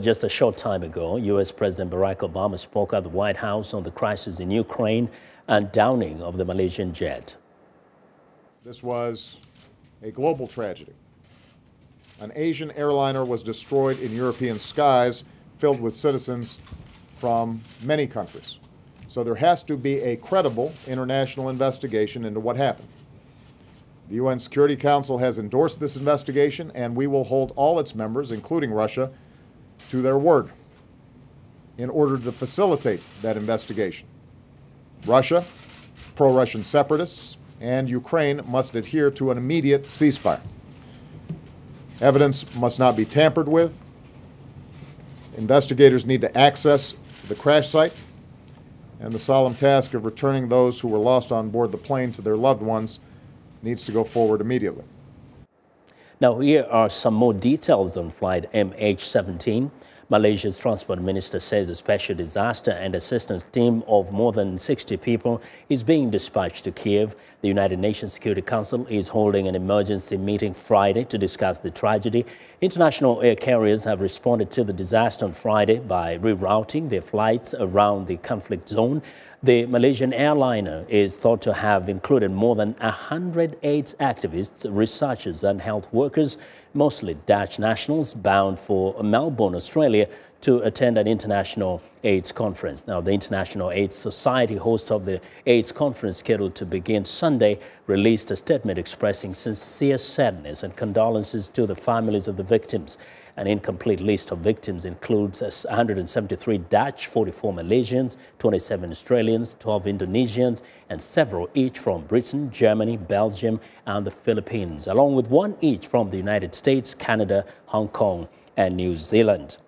Just a short time ago, U.S. President Barack Obama spoke at the White House on the crisis in Ukraine and downing of the Malaysian jet. This was a global tragedy. An Asian airliner was destroyed in European skies filled with citizens from many countries. So there has to be a credible international investigation into what happened. The UN Security Council has endorsed this investigation, and we will hold all its members, including Russia, to their word in order to facilitate that investigation. Russia, pro Russian separatists, and Ukraine must adhere to an immediate ceasefire. Evidence must not be tampered with. Investigators need to access the crash site, and the solemn task of returning those who were lost on board the plane to their loved ones needs to go forward immediately. Now, here are some more details on flight MH17. Malaysia's transport minister says a special disaster and assistance team of more than 60 people is being dispatched to Kiev. The United Nations Security Council is holding an emergency meeting Friday to discuss the tragedy. International air carriers have responded to the disaster on Friday by rerouting their flights around the conflict zone. The Malaysian airliner is thought to have included more than 100 AIDS activists, researchers and health workers, mostly Dutch nationals, bound for Melbourne, To attend an international AIDS conference. Now, the International AIDS Society, host of the AIDS conference scheduled to begin Sunday, released a statement expressing sincere sadness and condolences to the families of the victims. An incomplete list of victims includes 173 Dutch, 44 Malaysians, 27 Australians, 12 Indonesians, and several each from Britain, Germany, Belgium, and the Philippines, along with one each from the United States, Canada, Hong Kong, and New Zealand.